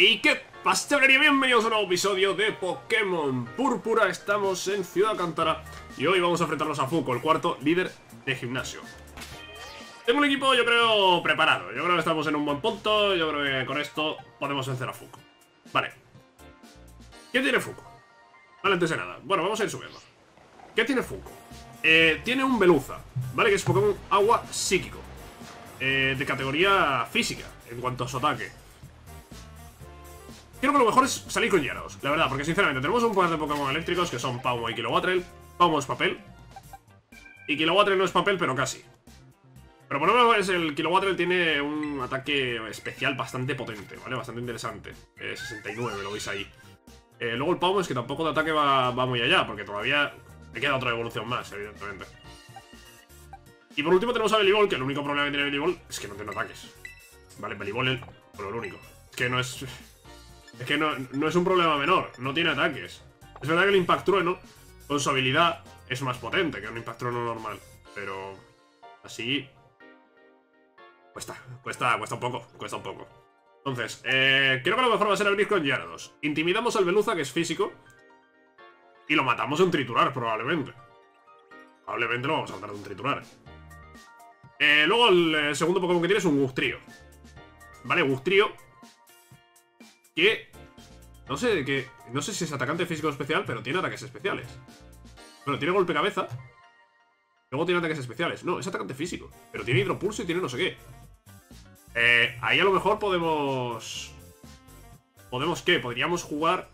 ¿Y qué pastelería? Bienvenidos a un nuevo episodio de Pokémon Púrpura. Estamos en Ciudad Cantara y hoy vamos a enfrentarnos a Fuko, el cuarto líder de gimnasio. Tengo un equipo, yo creo, preparado. Yo creo que estamos en un buen punto. Yo creo que con esto podemos vencer a Fuko. Vale. ¿Qué tiene Fuko? Vale, antes de nada. Bueno, vamos a ir subiendo. ¿Qué tiene Fuko? Eh, tiene un Beluza, ¿vale? Que es Pokémon agua psíquico. Eh, de categoría física, en cuanto a su ataque. Creo que lo mejor es salir con Gyarados, la verdad, porque sinceramente tenemos un par de Pokémon eléctricos que son Paumo y Kilowattrel. Paumo es papel. Y Kilowattrel no es papel, pero casi. Pero por lo menos el Kilowattrel tiene un ataque especial bastante potente, ¿vale? Bastante interesante. 69, lo veis ahí. Eh, luego el Paumo es que tampoco de ataque va, muy allá, porque todavía me queda otra evolución más, evidentemente. Y por último tenemos a Belibol, que el único problema que tiene Belibol es que no tiene ataques. Vale, Belibol es bueno, lo único. Es que no es... Es que no, no, es un problema menor, no tiene ataques. Es verdad que el Impact Trueno, con su habilidad, es más potente que un Impact Trueno normal. Pero... Así... Cuesta, cuesta, cuesta un poco, cuesta un poco. Entonces, eh, creo que lo mejor va a ser abrir con Gyarados. Intimidamos al Beluza, que es físico. Y lo matamos de un triturar, probablemente. Probablemente lo vamos a matar de un triturar. Eh, luego el eh, segundo Pokémon que tiene es un Gustrío. Vale, Gustrío. Que... No sé que No sé si es atacante físico especial, pero tiene ataques especiales. Bueno, tiene golpe cabeza. Luego tiene ataques especiales. No, es atacante físico. Pero tiene hidropulso y tiene no sé qué. Eh, ahí a lo mejor podemos... ¿Podemos qué? Podríamos jugar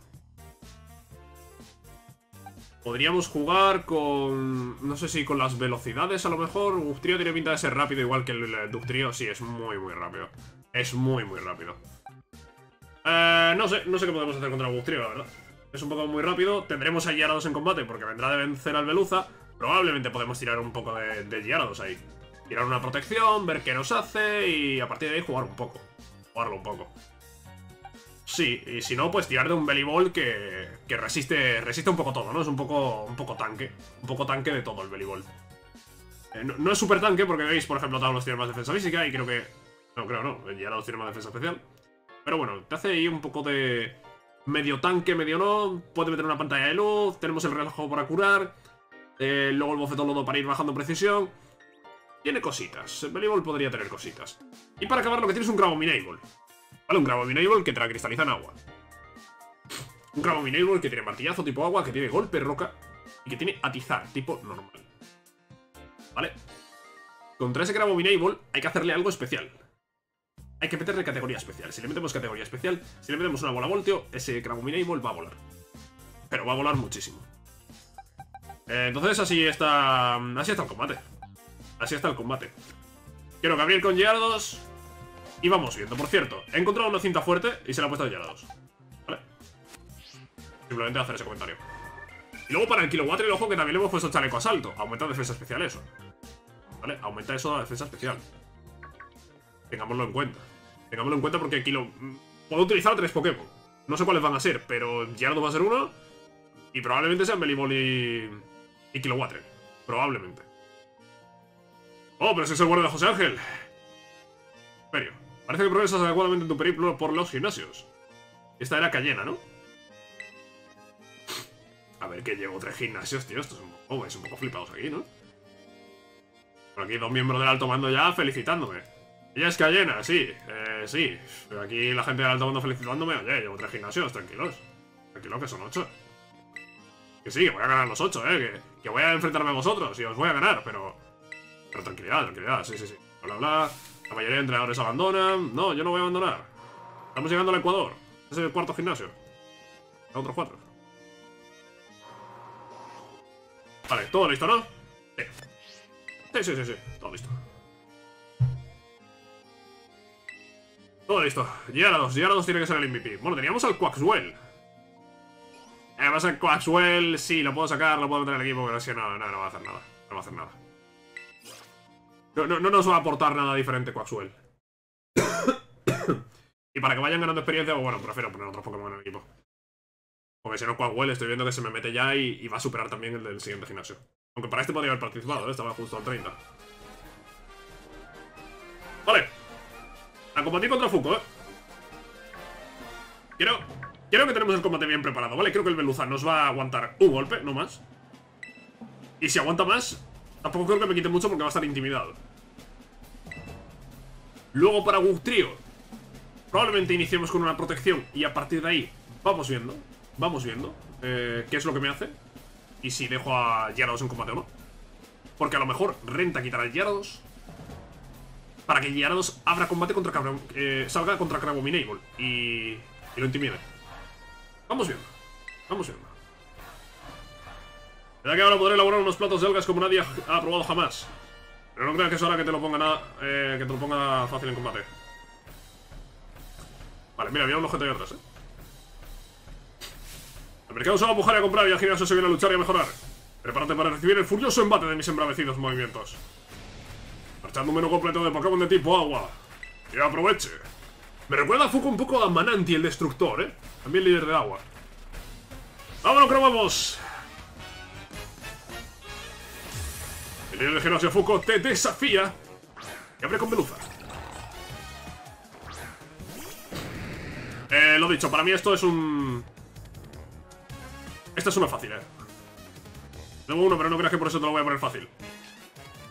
Podríamos jugar con... No sé si con las velocidades a lo mejor. Gustrío tiene pinta de ser rápido igual que el, Ductrio. Sí, es muy, muy rápido. Es muy, muy rápido. Eh, no sé, no sé qué podemos hacer contra Gustrío, la verdad. Es un poco muy rápido. Tendremos a Gyarados en combate porque vendrá de vencer al Beluza. Probablemente podemos tirar un poco de, de Gyarados ahí. Tirar una protección, ver qué nos hace y a partir de ahí jugar un poco. Jugarlo un poco. Sí, y si no, pues tirar de un Belly que, que resiste, resiste un poco todo, ¿no? Es un poco, un poco tanque. Un poco tanque de todo el Belly eh, no, es súper tanque porque veis, por ejemplo, los tiene más defensa física y creo que... No, creo no, ya los tiene más defensa especial. Pero bueno, te hace ahí un poco de... Medio tanque, medio no. Puede meter una pantalla de luz. Tenemos el reloj para curar. Eh, luego el bofetón lodo para ir bajando precisión. Tiene cositas. El Belly podría tener cositas. Y para acabar lo que tiene es un Crabominable. Vale, un Crabominable que te la cristaliza en agua. Un Crabominable que tiene martillazo tipo agua, que tiene golpe roca y que tiene atizar tipo normal. ¿Vale? Contra ese Crabominable hay que hacerle algo especial. Hay que meterle categoría especial. Si le metemos categoría especial, si le metemos una bola voltio, ese Crabominable va a volar. Pero va a volar muchísimo. Eh, entonces así está... Así está el combate. Así está el combate. Quiero Gabriel con Gyarados y vamos viendo. Por cierto, he encontrado una cinta fuerte y se la he puesto a Gyarados. ¿Vale? Simplemente hacer ese comentario. Y luego para el kilowatt el ojo que también le hemos puesto chaleco asalto. Aumenta defensa especial eso. ¿Vale? Aumenta eso la defensa especial. Tengámoslo en cuenta. Tengámoslo en cuenta porque kilo... Puedo utilizar tres Pokémon. No sé cuáles van a ser, pero Gyarados va a ser uno. Y probablemente sean Belibol y... Y Kilowatt. Probablemente. Oh, pero ese es el bueno de José Ángel. Imperio. Parece que progresas adecuadamente en tu periplo por los gimnasios. Esta era Cayena, ¿no? A ver, que llevo tres gimnasios, tío. Esto es un poco, un poco flipados aquí, ¿no? Por aquí dos miembros del alto mando ya felicitándome. Ella es Cayena, sí, eh, sí. Pero aquí la gente del alto mando felicitándome. Oye, llevo tres gimnasios, tranquilos. Tranquilos, que son ocho. Que sí, que voy a ganar los ocho, eh. Que, que voy a enfrentarme a vosotros y os voy a ganar, pero... Pero tranquilidad, tranquilidad, sí, sí, sí. Bla, bla. La mayoría de entrenadores abandonan. No, yo no voy a abandonar. Estamos llegando al Ecuador. Es el cuarto gimnasio. Hay otros cuatro. Vale, todo listo, ¿no? Sí. Sí, sí, sí, sí. Todo listo. Todo listo. Gyarados. Gyarados tiene que ser el MVP. Bueno, teníamos al Quaxwell. Además, el Quaxwell, sí, lo puedo sacar, lo puedo meter en el equipo, pero que no, no, no va a hacer nada. No va a hacer nada. No, no, nos va a aportar nada diferente Quaxwell. y para que vayan ganando experiencia, bueno, prefiero poner otros Pokémon en el equipo. Porque si no, Quaxwell estoy viendo que se me mete ya y, va a superar también el del siguiente gimnasio. Aunque para este podría haber participado, ¿eh? estaba justo al 30. Vale. A combatir contra Fuko, ¿eh? Creo que tenemos el combate bien preparado, ¿vale? Creo que el Beluza nos va a aguantar un golpe, no más. Y si aguanta más, tampoco creo que me quite mucho porque va a estar intimidado. Luego para Trio Probablemente iniciemos con una protección y a partir de ahí vamos viendo, vamos viendo eh, qué es lo que me hace y si dejo a Gyarados en combate o no. Porque a lo mejor renta quitar a Gyarados para que Gyarados abra combate contra eh, salga contra Crabominable y, y lo intimide. Vamos viendo, vamos viendo. Ya que ahora podré elaborar unos platos de algas como nadie ha probado jamás. Pero no creas que es hora que te lo ponga nada, eh, que te lo ponga fácil en combate. Vale, mira, había un objeto ahí atrás, eh. El mercado se va a empujar a comprar y gimnasio se viene a luchar y a mejorar. Prepárate para recibir el furioso embate de mis embravecidos movimientos. Marchando un menú completo de Pokémon de tipo agua. Y aproveche. Me recuerda a Fuku un poco a Mananti, el destructor, ¿eh? También líder de agua. ¡Vámonos, que vamos! El líder de gimnasio Fuku te desafía. Y abre con Beluza. Eh, lo dicho, para mí esto es un... Esta es una fácil, eh. Tengo uno, pero no creas que por eso te lo voy a poner fácil.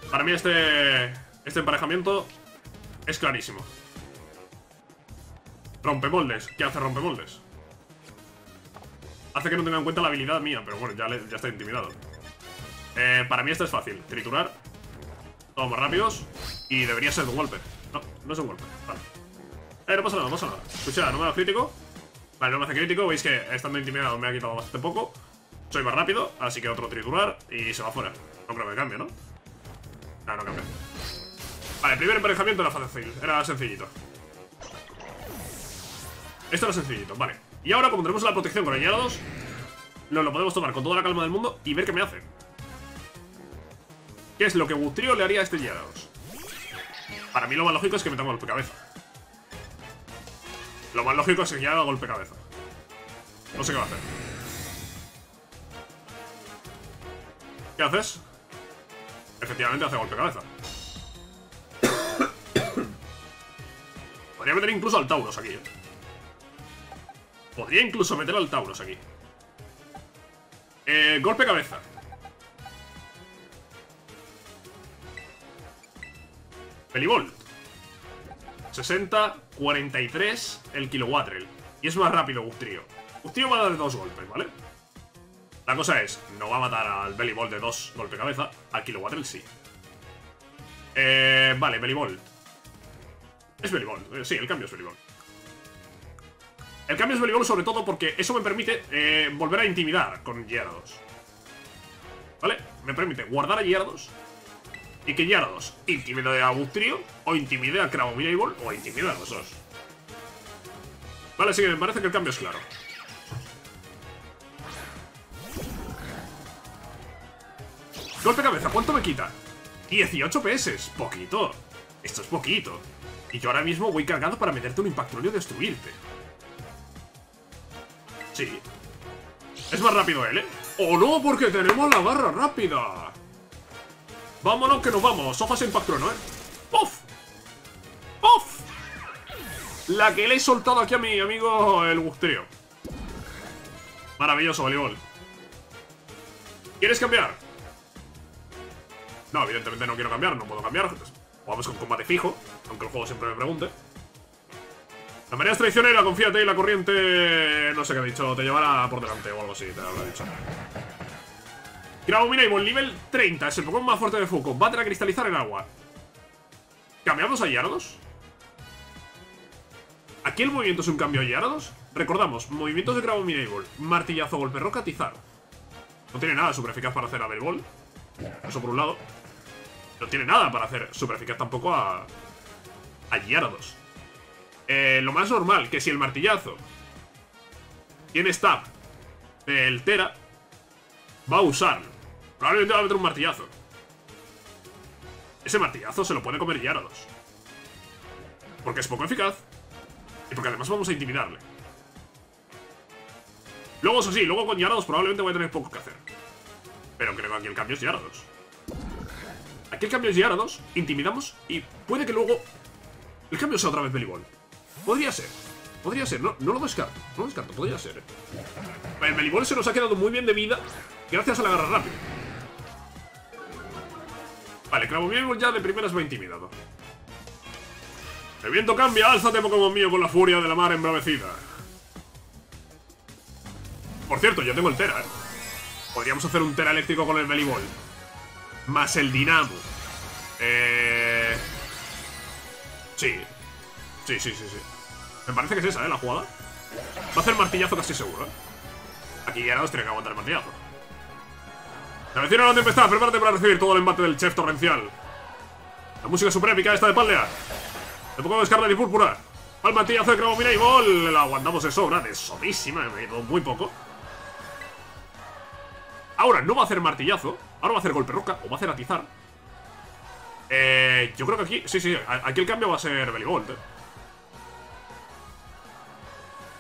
Para mí este... Este emparejamiento es clarísimo. Rompemoldes. ¿Qué hace rompemoldes? Hace que no tenga en cuenta la habilidad mía, pero bueno, ya, ya está intimidado. Eh, para mí esto es fácil. Triturar. Más rápidos. Y debería ser un golpe. No, no es un golpe. Vale. Eh, no pasa nada, no pasa nada. Escucha, no me da crítico. Vale, no me hace crítico. Veis que estando intimidado me ha quitado bastante poco. Soy más rápido, así que otro triturar y se va fuera. No creo que cambie, ¿no? No, no cambia. Vale, primer emparejamiento era fácil, era sencillito. Esto era sencillito, vale. Y ahora, como tenemos la protección con el Gyarados, nos lo podemos tomar con toda la calma del mundo y ver qué me hace. ¿Qué es lo que Gutrio le haría a este Gyarados? Para mí lo más lógico es que me tenga golpe cabeza. Lo más lógico es que ya haga golpe cabeza. No sé qué va a hacer. ¿Qué haces? Efectivamente hace golpe cabeza. Podría meter incluso al Tauros aquí, ¿eh? Podría incluso meter al Tauros aquí. Eh, golpe cabeza. Pelibolt. 60, 43 el Kilowattrel. Y es más rápido Gustrio. Gustrio va a dar dos golpes, ¿vale? La cosa es, no va a matar al Bellybolt de dos golpe cabeza. Al Kilowattrel sí. Eh, vale, Bellybolt. Es Bellybolt. Eh, sí, el cambio es Bellybolt. El cambio es Bellybolt sobre todo porque eso me permite eh, volver a intimidar con Gyarados. ¿Vale? Me permite guardar a Gyarados y que Gyarados intimide a Bustrio o intimide a Crabominable o intimide a los dos. Vale, así que me parece que el cambio es claro. Golpe cabeza, ¿cuánto me quita? 18 PS, poquito. Esto es poquito. Y yo ahora mismo voy cargado para meterte un impacto y destruirte. Sí. Es más rápido él, ¿eh? ¡Oh, no! Porque tenemos la barra rápida. Vámonos que nos vamos. Impact Trueno, ¿eh? ¡Puf! ¡Puf! La que le he soltado aquí a mi amigo el Gustrio. Maravilloso, voleibol. ¿Quieres cambiar? No, evidentemente no quiero cambiar, no puedo cambiar. Jugamos con combate fijo, aunque el juego siempre me pregunte. La manera es traicionera, confíate y la corriente... No sé qué ha dicho, te llevará por delante o algo así, te lo habrá dicho. Crabominable, nivel 30, es el Pokémon más fuerte de Fuku. Va a cristalizar el agua. ¿Cambiamos a Gyarados? ¿Aquí el movimiento es un cambio a Gyarados? Recordamos, movimientos de Crabominable, martillazo, golpe roca, tizar. No tiene nada super eficaz para hacer a Bell Eso por un lado. No tiene nada para hacer super eficaz tampoco a... A Gyarados. Eh, lo más normal, que si el martillazo tiene stab el Tera, va a usarlo. Probablemente va a meter un martillazo. Ese martillazo se lo puede comer Gyarados. Porque es poco eficaz. Y porque además vamos a intimidarle. Luego, eso sí, luego con Gyarados probablemente voy a tener poco que hacer. Pero creo que aquí el cambio es Gyarados. Aquí el cambio es Gyarados, intimidamos y puede que luego el cambio sea otra vez Belibol. Podría ser. podría ser, no, no lo descarto, no lo descarto, podría ser. eh. El Melibol se nos ha quedado muy bien de vida gracias a la garra rápida. Vale, Crabo Miembro ya de primeras va intimidado. El viento cambia, álzate Pokémon mío con la furia de la mar embravecida. Por cierto, yo tengo el Tera, ¿eh? Podríamos hacer un Tera eléctrico con el Melibol. Más el Dinamo. Eh... Sí. Sí, sí, sí, sí. Me parece que es esa, ¿eh? La jugada. Va a hacer martillazo casi seguro, ¿eh? Aquí Gyarados tiene que aguantar el martillazo. Se avecina la tempestad, prepárate para recibir todo el embate del chef torrencial. La música suprema está de Paldea. De Pokémon Escarlet y Púrpura. Al martillazo de Cravo, y gol. La aguantamos de sobra, de sobrísima, me ido muy poco. Ahora no va a hacer martillazo. Ahora va a hacer golpe roca o va a hacer atizar. Eh, yo creo que aquí, sí, sí, aquí el cambio va a ser Belibolt. eh.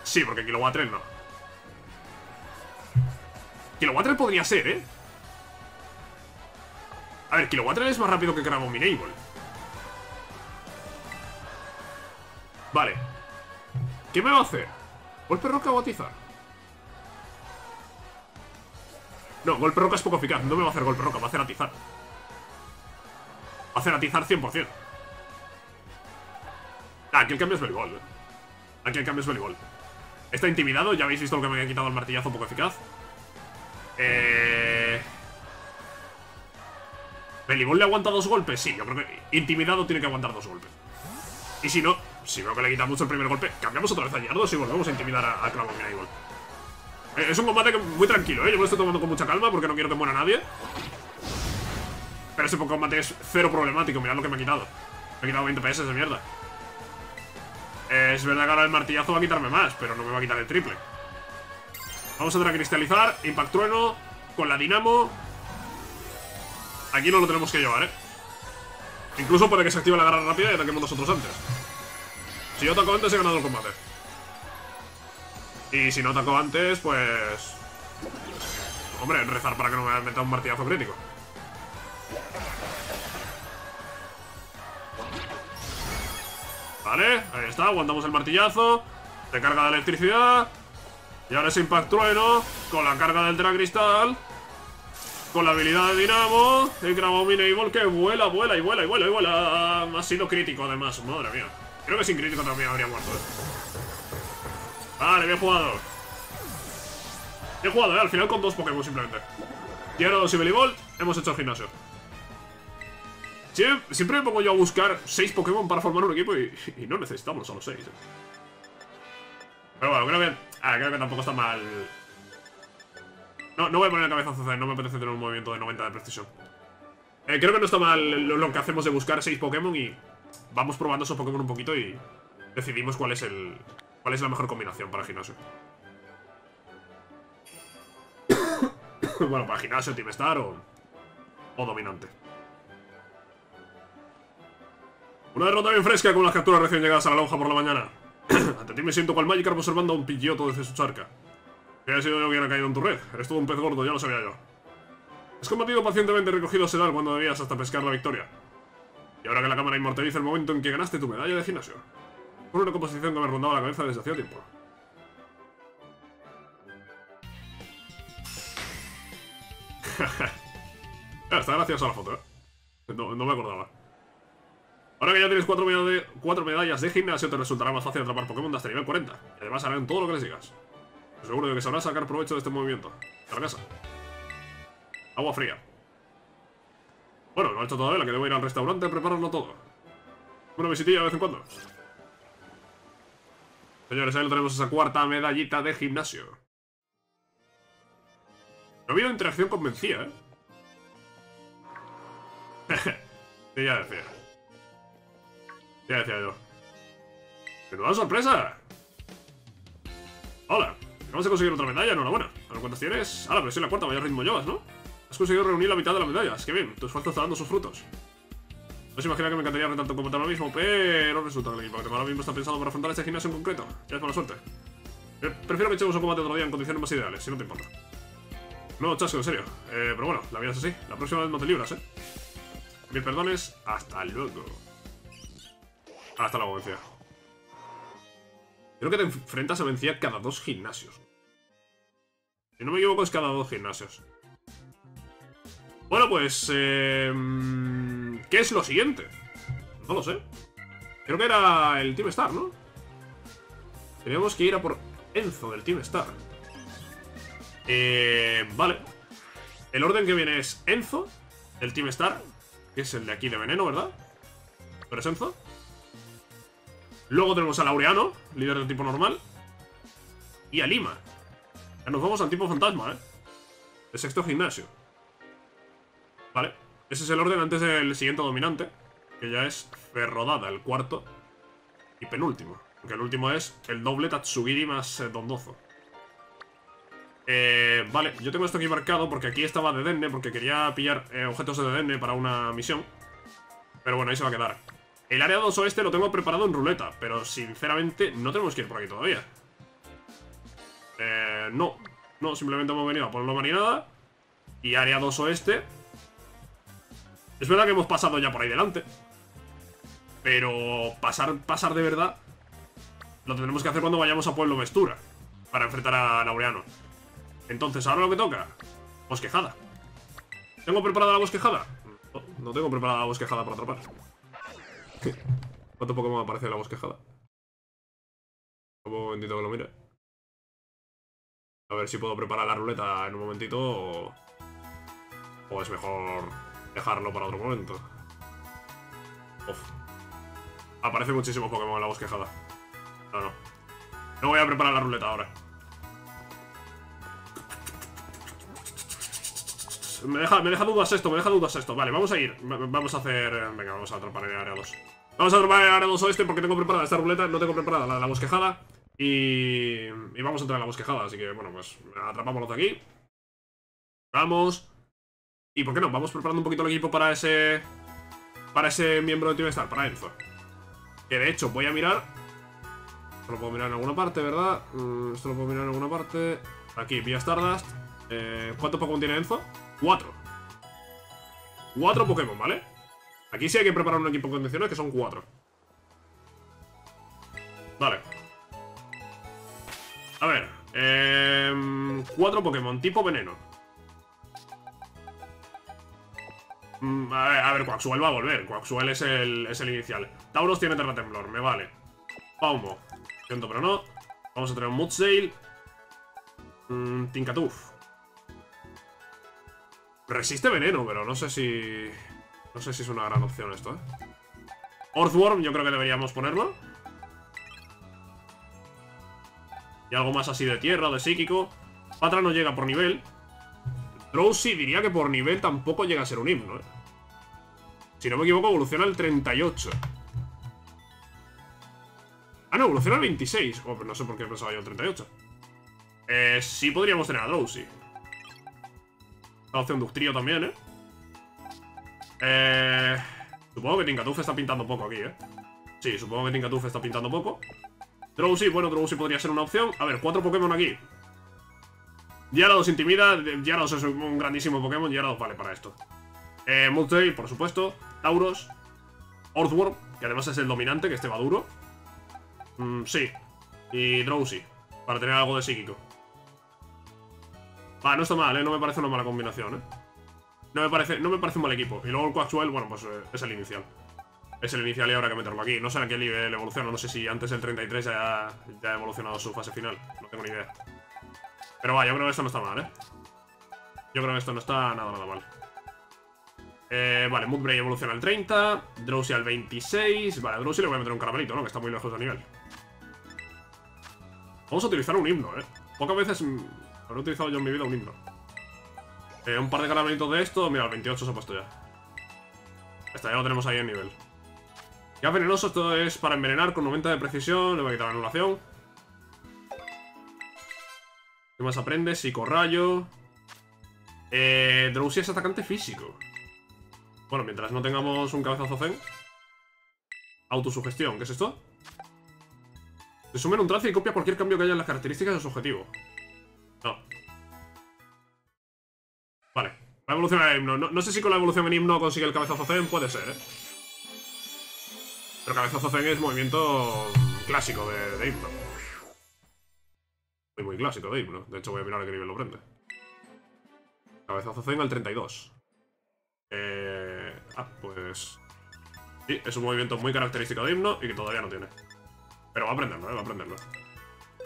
Sí, porque Kilowatt no. Kilowatt podría ser, ¿eh? A ver, Kilowatt es más rápido que Crabominable. Vale. ¿Qué me va a hacer? ¿Golpe roca o atizar? No, golpe roca es poco eficaz. No me va a hacer golpe roca, va a hacer atizar. Va a hacer atizar 100%. Ah, aquí el cambio es voleibol. ¿eh? Aquí el cambio es voleibol. Está intimidado, ya habéis visto lo que me había quitado el martillazo poco eficaz. Eh... ¿Belibol le aguanta dos golpes? Sí, yo creo que intimidado tiene que aguantar dos golpes. Y si no, si veo que le quita mucho el primer golpe, cambiamos otra vez a Yardos y volvemos a intimidar a, a Clavo Minable. Eh, Es un combate muy tranquilo, ¿eh? Yo me lo estoy tomando con mucha calma porque no quiero que muera nadie. Pero ese combate es cero problemático, mirad lo que me ha quitado. Me ha quitado 20 PS de mierda. Eh, es verdad que ahora el martillazo va a quitarme más, pero no me va a quitar el triple. Vamos a cristalizar, Impact Trueno, con la Dinamo. Aquí no lo tenemos que llevar, ¿eh? Incluso puede que se active la garra rápida y ataquemos nosotros antes. Si yo ataco antes, he ganado el combate. Y si no ataco antes, pues... Hombre, rezar para que no me meta un martillazo crítico. Vale, ahí está, aguantamos el martillazo. Se carga de electricidad. Y ahora es Impact Trueno. Con la carga del Teracristal. Con la habilidad de Dinamo. Y Crabominable que vuela, vuela y vuela y vuela y vuela. Ha sido crítico además, madre mía. Creo que sin crítico también habría muerto. ¿eh? Vale, bien jugado. Bien jugado, ¿eh? Al final con dos Pokémon simplemente. Gyarados y Bellibolt, hemos hecho el gimnasio. Sie- Siempre me pongo yo a buscar seis Pokémon para formar un equipo y, y no necesitamos a los seis. ¿eh? Pero bueno, creo que, ah, creo que tampoco está mal. No, no voy a poner la cabeza a CC, no me apetece tener un movimiento de 90 de precisión. Eh, creo que no está mal lo, lo que hacemos de buscar seis Pokémon y vamos probando esos Pokémon un poquito y decidimos cuál es el cuál es la mejor combinación para gimnasio. bueno, para gimnasio, Team Star o, o dominante. Una derrota bien fresca con las capturas recién llegadas a la lonja por la mañana. Ante ti me siento cual Magikarp observando a un Pidgeotto desde su charca. Que ha sido yo quien ha caído en tu red. Eres todo un pez gordo, ya lo sabía yo. Has combatido pacientemente recogido sedal cuando debías hasta pescar la victoria. Y ahora que la cámara inmortaliza el momento en que ganaste tu medalla de gimnasio. Una composición que me rondaba la cabeza desde hacía tiempo. Está graciosa la foto, ¿eh? No, me acordaba. Ahora que ya tienes cuatro, medallas de gimnasio, te resultará más fácil atrapar Pokémon de hasta nivel 40. Y además harán todo lo que les digas. Estoy seguro de que sabrás sacar provecho de este movimiento. A la casa. Agua fría. Bueno, no he hecho todavía, que debo ir al restaurante a prepararlo todo. Una visitilla de vez en cuando. Señores, ahí lo tenemos esa cuarta medallita de gimnasio. No ha habido interacción convencida, ¿eh? sí, ya decía. Ya decía yo. ¡Menuda sorpresa! Hola, acabas de conseguir otra medalla, enhorabuena. A cuántas tienes. Ah, pero soy la cuarta, vaya ritmo llevas, ¿no? Has conseguido reunir la mitad de las medallas. Qué bien, tu esfuerzo está dando sus frutos. No se imagina que me encantaría rentar tu combate ahora mismo, pero resulta que el equipo que tengo ahora mismo está pensado para afrontar este gimnasio en concreto. Ya es mala suerte. Eh, Prefiero que echemos un combate otro día en condiciones más ideales, si no te importa. No, chasco, en serio. Eh, pero bueno, la vida es así. La próxima vez no te libras, ¿eh? Mil perdones, hasta luego. Hasta luego, decía. Creo que te enfrentas a Mencía cada dos gimnasios. Si no me equivoco, es cada dos gimnasios. Bueno, pues... Eh, ¿Qué es lo siguiente? No lo sé. Creo que era el Team Star, ¿no? Teníamos que ir a por Enzo del Team Star. Eh, vale. El orden que viene es Enzo, del Team Star, que es el de aquí de Veneno, ¿verdad? ¿Pero es Enzo? Luego tenemos a Laureano, líder del tipo normal. Y a Lima. Ya nos vamos al tipo fantasma, ¿eh? El sexto gimnasio. Vale. Ese es el orden antes del siguiente dominante. Que ya es Ferrodada, el cuarto. Y penúltimo. Aunque el último es el doble Tatsugiri más eh, Dondozo. Eh, vale, yo tengo esto aquí marcado porque aquí estaba de Denne, porque quería pillar eh, objetos de Denne para una misión. Pero bueno, ahí se va a quedar. El área 2 oeste lo tengo preparado en ruleta, pero sinceramente no tenemos que ir por aquí todavía. Eh, no, no, simplemente hemos venido a ponerlo marinada. Y área 2 oeste. Es verdad que hemos pasado ya por ahí delante. Pero pasar, pasar de verdad lo tendremos que hacer cuando vayamos a Pueblo Mestura. Para enfrentar a Laureano. Entonces, ahora lo que toca. Bosquejada. ¿Tengo preparada la bosquejada? No, tengo preparada la bosquejada para atrapar. ¿Cuánto Pokémon aparece en la bosquejada? Un momentito que lo mire. A ver si puedo preparar la ruleta en un momentito o... O es mejor dejarlo para otro momento. Uf. Aparece muchísimo Pokémon en la bosquejada. No, no. No voy a preparar la ruleta ahora. Me deja, me deja dudas esto, me deja dudas esto. Vale, vamos a ir. Vamos a hacer... Venga, vamos a atrapar en área 2. Vamos a atrapar en área 2 oeste porque tengo preparada esta ruleta. No tengo preparada la de la bosquejada. Y... y vamos a entrar en la bosquejada. Así que, bueno, pues atrapamos de aquí. Vamos. ¿Y por qué no? Vamos preparando un poquito el equipo para ese... Para ese miembro de Team Star, para Enzo. Que de hecho, voy a mirar... Esto lo puedo mirar en alguna parte, ¿verdad? Mm, esto lo puedo mirar en alguna parte. Aquí, vía Stardust. Eh, ¿Cuánto Pokémon tiene Enzo? Cuatro. Cuatro Pokémon, ¿vale? Aquí sí hay que preparar un equipo condicional que son cuatro. Vale. A ver. Eh, cuatro Pokémon, tipo veneno. A ver, a ver, Quaxuel va a volver. Quaxuel es el, es el inicial. Tauros tiene Terra Temblor, me vale. Paumo. Siento, pero no. Vamos a tener un Mudsale. Mm, Tinkatuf. Resiste veneno, pero no sé si... No sé si es una gran opción esto, ¿eh? Earthworm, yo creo que deberíamos ponerlo. Y algo más así de tierra, de psíquico. Patra no llega por nivel. Drowsy diría que por nivel tampoco llega a ser un himno, ¿eh? Si no me equivoco, evoluciona al 38. Ah, no, evoluciona al 26. Oh, no sé por qué pensaba yo el 38. Eh, sí podríamos tener a Drowsy. La opción de también, ¿eh? Eh... Supongo que Tinkatuf está pintando poco aquí, ¿eh? Sí, supongo que Tinkatuf está pintando poco. Drowsy, bueno, Drowsy podría ser una opción. A ver, cuatro Pokémon aquí. Gyarados intimida. Gyarados es un grandísimo Pokémon. Gyarados vale para esto. Eh, Multay, por supuesto. Tauros. Earthworm, que además es el dominante, que este va duro. Mm, sí. Y Drowsy, para tener algo de psíquico. Va, no está mal, ¿eh? No me parece una mala combinación, ¿eh? No me parece, no me parece un mal equipo. Y luego el Coaxuel, bueno, pues eh, es el inicial. Es el inicial y habrá que meterlo aquí. No sé a qué nivel evoluciona. No sé si antes del 33 ya, ya ha evolucionado su fase final. No tengo ni idea. Pero va, yo creo que esto no está mal, ¿eh? Yo creo que esto no está nada, nada mal. Eh, vale, Moodbray evoluciona al 30. Drowsy al 26. Vale, a Drowsy le voy a meter un caramelito, ¿no? Que está muy lejos de nivel. Vamos a utilizar un himno, ¿eh? Pocas veces Habré utilizado yo en mi vida un himno. Eh, un par de caramelitos de esto. Mira, el 28 se ha puesto ya. Esta ya lo tenemos ahí en nivel. Ya venenoso, esto es para envenenar con 90 de precisión. Le voy a quitar la anulación. ¿Qué más aprende? Psicorrayo. Eh, Drowsy es atacante físico. Bueno, mientras no tengamos un cabezazo zen. Autosugestión, ¿qué es esto? Resumen un trance y copia cualquier cambio que haya en las características de su objetivo. No. Vale. Va a evolucionar el himno. No, sé si con la evolución en himno consigue el cabezazo Zen. Puede ser, ¿eh? Pero cabezazo Zen es movimiento clásico de, himno. Muy, muy clásico de himno. De hecho, voy a mirar a qué nivel lo prende. Cabezazo Zen al 32. Eh... Ah, pues... Sí, es un movimiento muy característico de himno y que todavía no tiene. Pero va a aprenderlo, ¿eh? Va a aprenderlo.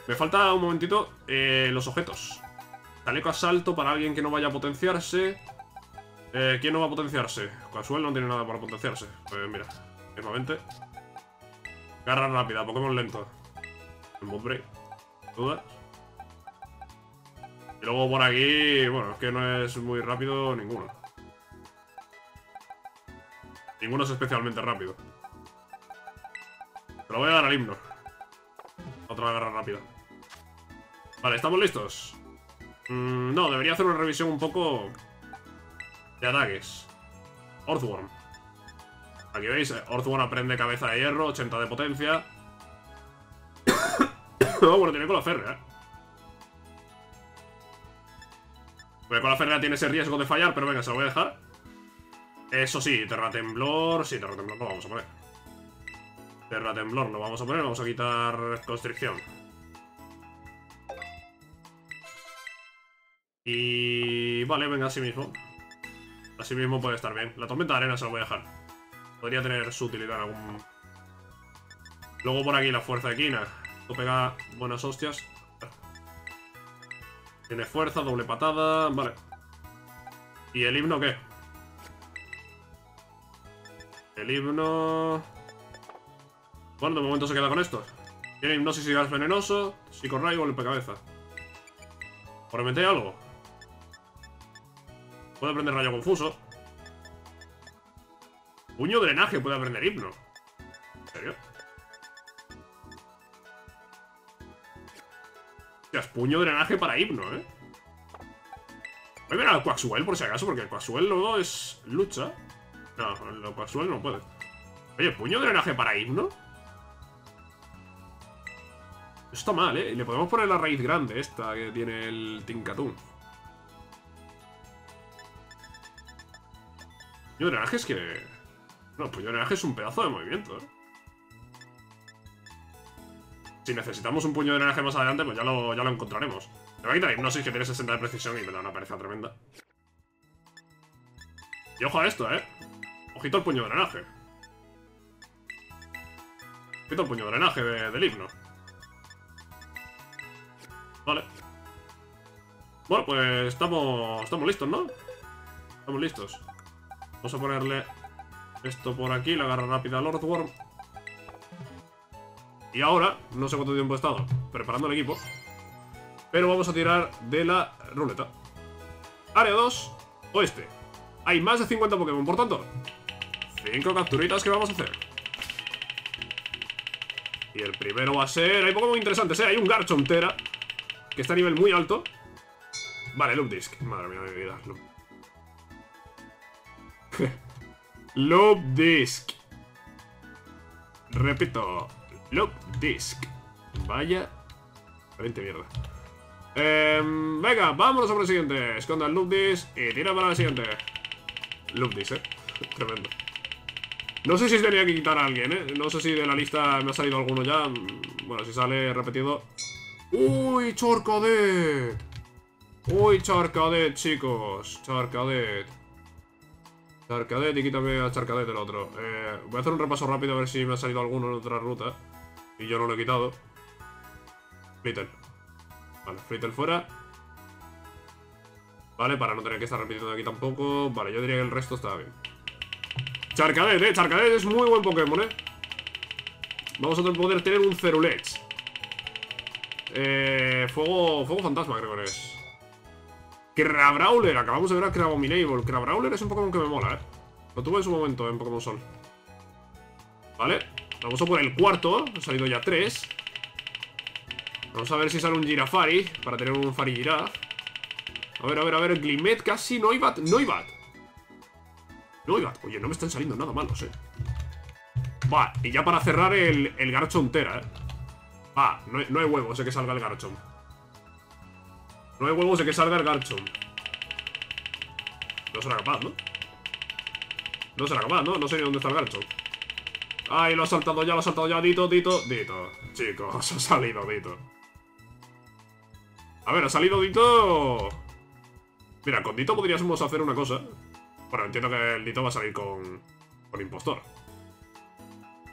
Me falta un momentito eh, los objetos. Taleco asalto para alguien que no vaya a potenciarse. Eh, ¿Quién no va a potenciarse? Casual no tiene nada para potenciarse. Pues mira, mismamente. Garra rápida, Pokémon lento. El Moodbreak. ¿Dudas? Y luego por aquí, bueno, es que no es muy rápido ninguno. Ninguno es especialmente rápido. Te lo voy a dar al himno. Otra garra rápida. Vale, ¿estamos listos? Mm, no, debería hacer una revisión un poco... De ataques. Earthworm. Aquí veis, Earthworm aprende cabeza de hierro, 80 de potencia. no, bueno, tiene cola férrea, ¿eh? Porque con la férrea tiene ese riesgo de fallar, pero venga, se lo voy a dejar. Eso sí, Terratemblor... Sí, Terratemblor lo vamos a poner. Terratemblor lo vamos a poner, vamos a quitar Constricción. Y... Vale, venga, así mismo. Así mismo puede estar bien. La tormenta de arena se la voy a dejar. Podría tener su utilidad algún... Luego por aquí la fuerza de Kina. Esto pega buenas hostias. Tiene fuerza, doble patada... Vale. ¿Y el himno qué? El himno... Bueno, de momento se queda con esto. Tiene hipnosis y gas venenoso, psicorraigo, golpe cabeza. ¿Promete algo? Puede aprender rayo confuso. Puño drenaje puede aprender himno. ¿En serio? Hostias, puño drenaje para himno, ¿eh? Voy a ver al Quaxwell por si acaso, porque el Quaxwell luego es lucha. No, el Quaxwell no puede. Oye, puño drenaje para himno. Está mal, ¿eh? Le podemos poner la raíz grande esta que tiene el Tincatún. Puño drenaje es que... No, puño drenaje es un pedazo de movimiento, ¿eh? Si necesitamos un puño de drenaje más adelante, pues ya lo, ya lo encontraremos. Me va a quitar hipnosis que tiene 60 de precisión y me da una pereza tremenda. Y ojo a esto, ¿eh? Ojito al puño de drenaje. Ojito al puño de drenaje del himno. Vale. Bueno, pues estamos, estamos listos, ¿no? Estamos listos. Vamos a ponerle esto por aquí, la garra rápida al Earthworm. Y ahora, no sé cuánto tiempo he estado preparando el equipo, pero vamos a tirar de la ruleta. Área 2, oeste. Hay más de 50 Pokémon, por tanto, 5 capturitas que vamos a hacer. Y el primero va a ser... Hay Pokémon interesantes, ¿eh? Hay un Garchomp Tera, que está a nivel muy alto. Vale, Loop Disc. Madre mía, mi vida. Loop, Loop Disc. Repito, Loop Disc. Vaya. 20 mierda. Eh, venga, vámonos sobre el siguiente. Esconda el Loop Disc y tira para el siguiente. Loop Disc, eh. Tremendo. No sé si tenía que quitar a alguien, eh. No sé si de la lista me ha salido alguno ya. Bueno, si sale repetido. ¡Uy, Charcadet! ¡Uy, Charcadet, chicos! Charcadet. Charcadet y quítame a Charcadet el otro. Eh, voy a hacer un repaso rápido a ver si me ha salido alguno en otra ruta. Y yo no lo he quitado. Flittle. Vale, Flittle fuera. Vale, para no tener que estar repitiendo aquí tampoco. Vale, yo diría que el resto está bien. Charcadet, eh. Charcadet es muy buen Pokémon, eh. Vamos a poder tener un Cerulech. Eh, fuego, fuego fantasma creo que es. Crabrawler, acabamos de ver a Crabominable. Crabrawler es un Pokémon que me mola, eh. Lo tuve en su momento en Pokémon Sol. Vale, vamos a por el cuarto. Han salido ya tres. Vamos a ver si sale un Girafari para tener un Fari Giraf. A ver, a ver, a ver. Glimet casi. Noibat. Noibat. Noibat. Oye, no me están saliendo nada malos, eh. Va, y ya para cerrar el, el Garchontera, eh. Va, no, no hay huevos de que salga el Garchomp. No hay huevos de que salga el Garchomp. No será capaz, ¿no? No será capaz, ¿no? No sé ni dónde está el Garchomp. Ay, lo ha saltado ya, lo ha saltado ya. Dito, Dito, Dito. Chicos, ha salido Dito. A ver, ha salido Dito... Mira, con Dito podríamos hacer una cosa. Bueno, entiendo que el Dito va a salir con... Con Impostor.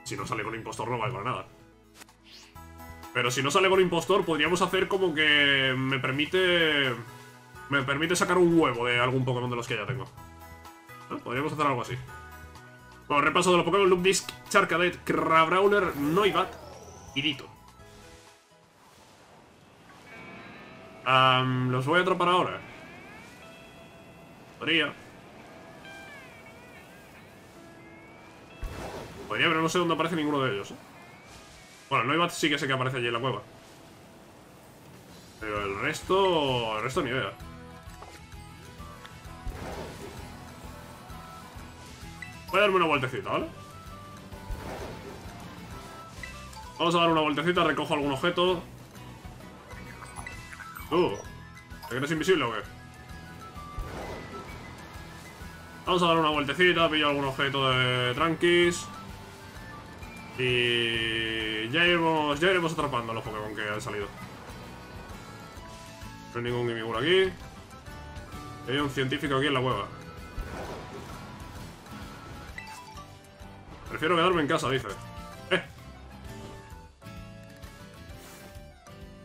Si no sale con Impostor no vale para nada. Pero si no sale con Impostor, podríamos hacer como que me permite... Me permite sacar un huevo de algún Pokémon de los que ya tengo. ¿Eh? Podríamos hacer algo así. Bueno, repaso de los Pokémon Loop Disc, Charcadet, Crabrawler, Noibat y Dito. los voy a atrapar ahora. Podría. Pero no sé dónde aparece ninguno de ellos. ¿eh? Bueno, Noibat sí que sé que aparece allí en la cueva. Pero el resto... El resto ni idea. Voy a darme una vueltecita, ¿vale? Vamos a dar una vueltecita, recojo algún objeto. Uh, ¿te crees invisible o qué? Vamos a dar una vueltecita, pillo algún objeto de tranquis. Y ya iremos, ya iremos atrapando a los Pokémon que han salido. No hay ningún Gimigura aquí. Hay un científico aquí en la cueva. Prefiero quedarme en casa, dice. ¡Eh!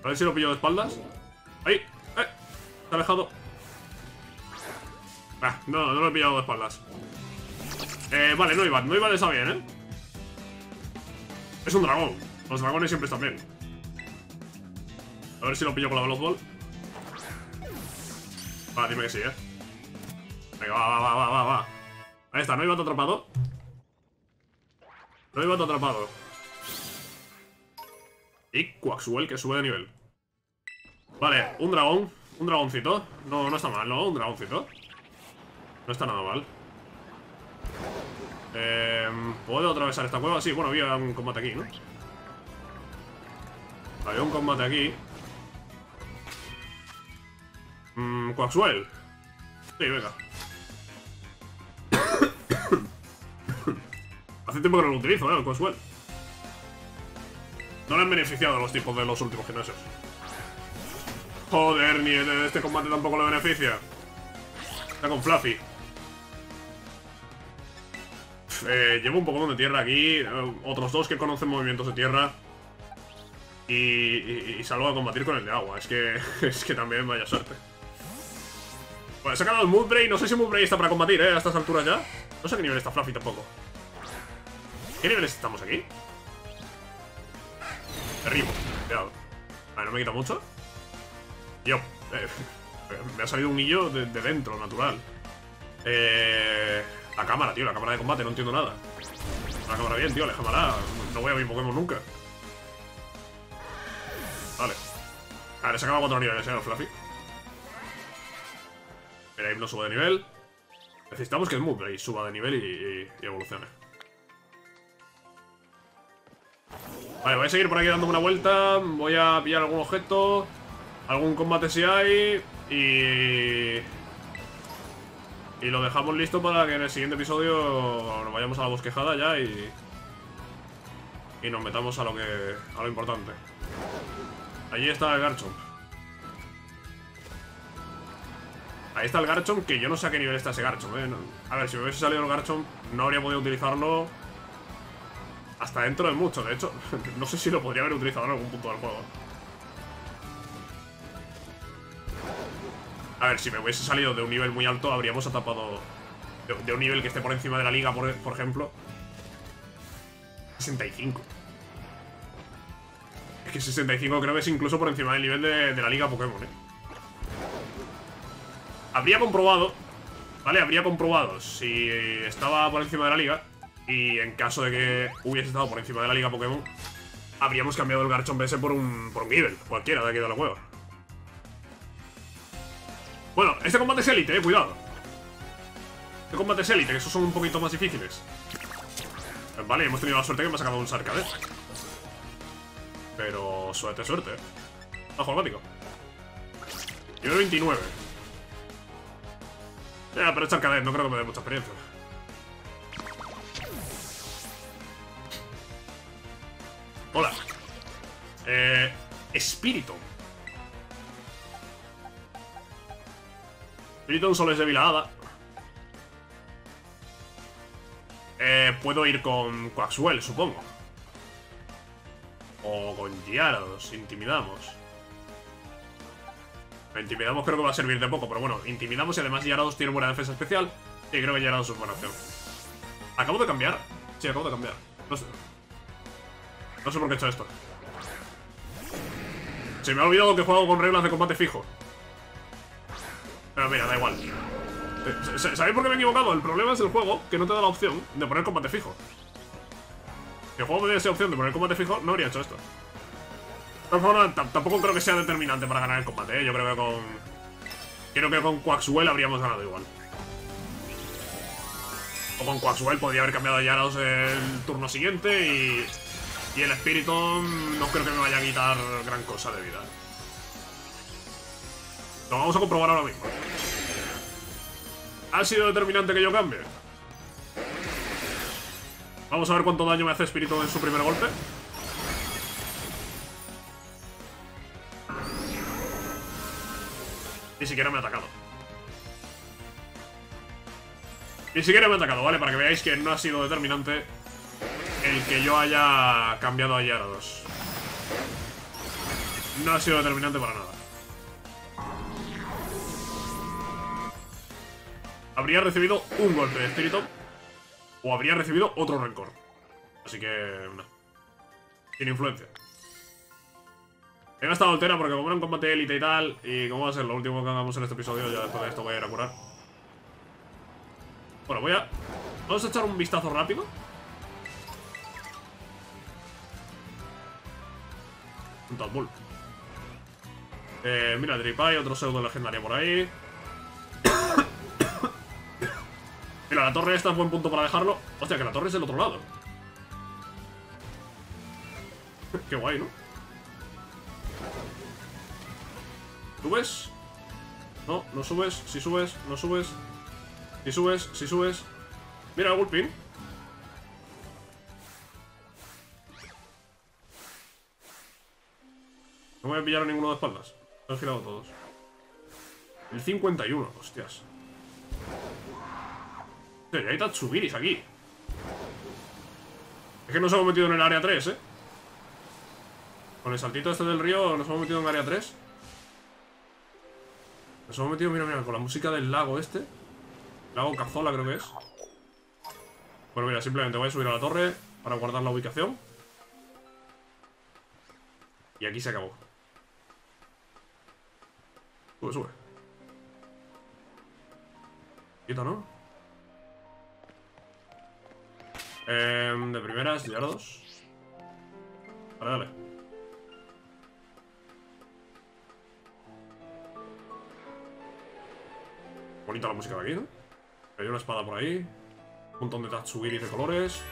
A ver si lo pillo de espaldas. ¡Ahí! ¡Eh! Se ha alejado. Ah, no, no lo he pillado de espaldas. Eh, vale, no iba. No iba de esa bien, ¿eh? Es un dragón. Los dragones siempre están bien. A ver si lo pillo con la Blood Ball. Va, dime que sí, ¿eh? Venga, va, va, va, va, va. Ahí está, ¿no iba atrapado? No iba atrapado. Y Quaxwell que sube de nivel. Vale, un dragón. Un dragoncito. No, no está mal, ¿no? Un dragoncito. No está nada mal. Eh, ¿Puedo atravesar esta cueva? Sí, bueno, había un combate aquí, ¿no? Había un combate aquí. Mmm, Quaxwell. Sí, venga. Hace tiempo que no lo utilizo, ¿eh? El Quaxwell. No le han beneficiado a los tipos de los últimos gimnasios. Joder, ni este combate tampoco le beneficia. Está con Fluffy. Eh, llevo un Pokémon de tierra aquí, eh, otros dos que conocen movimientos de tierra. Y, salgo a combatir con el de agua. Es que, es que también vaya suerte. Bueno, he sacado el Moodbray. No sé si Moodbray está para combatir, ¿eh? A estas alturas ya. No sé qué nivel está Fluffy tampoco. ¿Qué niveles estamos aquí? Derribo. Cuidado. Vale, no me quita mucho. Yo. Eh, me ha salido un hillo de dentro, natural. Eh... La cámara, tío, la cámara de combate, no entiendo nada. La cámara bien, tío, aléjamala. No voy a mi Pokémon nunca. Vale. Vale, se acaba cuatro niveles, eh, Fluffy. Mira, no sube de nivel. Necesitamos que el Moonbray suba de nivel y, evolucione. Vale, voy a seguir por aquí dando una vuelta. Voy a pillar algún objeto. Algún combate si hay. Y... Y lo dejamos listo para que en el siguiente episodio nos vayamos a la bosquejada ya y... Y nos metamos a lo que... a lo importante. Allí está el Garchomp. Ahí está el Garchomp, que yo no sé a qué nivel está ese Garchomp, eh. A ver, si me hubiese salido el Garchomp, no habría podido utilizarlo... Hasta dentro de mucho, de hecho. no sé si lo podría haber utilizado en algún punto del juego. A ver, si me hubiese salido de un nivel muy alto, habríamos atapado... De, un nivel que esté por encima de la liga, por, ejemplo. 65. Es que 65 creo que es incluso por encima del nivel de, la liga Pokémon, ¿eh? Habría comprobado, ¿vale? Habría comprobado si estaba por encima de la liga y en caso de que hubiese estado por encima de la liga Pokémon, habríamos cambiado el Garchomp ese por un, por un cualquiera de aquí de la cueva. Bueno, este combate es élite, eh, cuidado. Este combate es élite, que esos son un poquito más difíciles. Vale, hemos tenido la suerte que me ha sacado un Sarkadet. Pero suerte, suerte. Bajo automático. Nivel 29. Ya, pero es Sarkadet, no creo que me dé mucha experiencia. Hola. Eh... Espíritu. Spiritomb solo es Hada. Eh, puedo ir con Quaxwell, supongo. O con Gyarados, intimidamos. Intimidamos creo que va a servir de poco, pero bueno, intimidamos y además Gyarados tiene buena defensa especial. Y creo que Gyarados es buena opción. ¿Acabo de cambiar? Sí, acabo de cambiar. No sé. No sé por qué he hecho esto. Se me ha olvidado que juego con reglas de combate fijo. Mira, da igual. Eh, ¿Sabéis por qué me he equivocado? El problema es el juego que no te da la opción de poner combate fijo. Si el juego me diese opción de poner combate fijo, no habría hecho esto. Tampoco creo que sea determinante para ganar el combate, ¿eh? Yo creo que con... Creo que con Quaxwell habríamos ganado igual. O con Quaxwell podría haber cambiado a Yaros el turno siguiente y... Y el espíritu no creo que me vaya a quitar gran cosa de vida. Lo vamos a comprobar ahora mismo. ¿Ha sido determinante que yo cambie? Vamos a ver cuánto daño me hace espíritu en su primer golpe. Ni siquiera me ha atacado. Ni siquiera me ha atacado, ¿vale? Para que veáis que no ha sido determinante el que yo haya cambiado a Yarados. No ha sido determinante para nada. Habría recibido un golpe de espíritu o habría recibido otro rencor. Así que... no. Sin influencia. He gastado altera porque como era un combate élite y tal, y como va a ser lo último que hagamos en este episodio, ya después de esto voy a ir a curar. Bueno, voy a... Vamos a echar un vistazo rápido. Un Bull. Eh, mira, Dripay, otro pseudo legendario por ahí. Mira, la torre esta es buen punto para dejarlo. Hostia, que la torre es del otro lado. Qué guay, ¿no? ¿Subes? No, no subes. Si subes, no subes. Si subes, si subes. Mira, Gulpin. No me pillaron ninguno de espaldas. Lo he girado todos. El 51, hostias. Hostia, ya hay Tatsubiris aquí. Es que nos hemos metido en el área 3, ¿eh? Con el saltito este del río nos hemos metido en área 3. Nos hemos metido, mira, mira, con la música del lago este. Lago Cazola creo que es. Bueno, mira, simplemente voy a subir a la torre para guardar la ubicación. Y aquí se acabó. Sube, sube. Quieto, ¿no? Eh, de primeras, dos. Vale, dale. Bonita la música de aquí, ¿no? Hay una espada por ahí. Un montón de Tatsugiris de colores.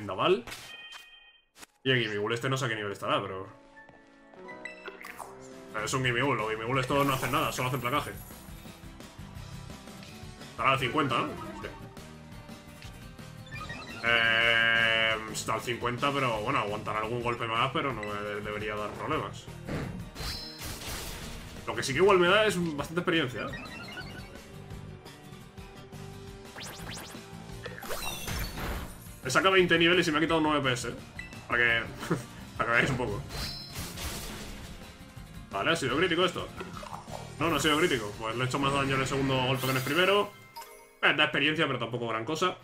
Naval Y aquí mi Bull este no sé a qué nivel estará, pero... Es un Gimme Los Gimme estos no hacen nada, solo hacen placaje. Estará al 50, ¿no? Eh, está al 50, pero bueno, aguantará algún golpe más, pero no debería dar problemas. Lo que sí que igual me da es bastante experiencia. ¿eh? Me saca 20 niveles y me ha quitado 9 PS. Para que, para que veáis un poco. Vale, ha sido crítico esto. No, no ha sido crítico. Pues le he hecho más daño en el segundo golpe que en el primero. Eh, da experiencia, pero tampoco gran cosa.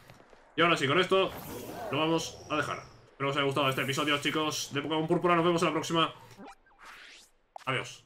Y ahora sí, con esto lo vamos a dejar. Espero que os haya gustado este episodio, chicos, de Pokémon Púrpura. Nos vemos en la próxima. Adiós.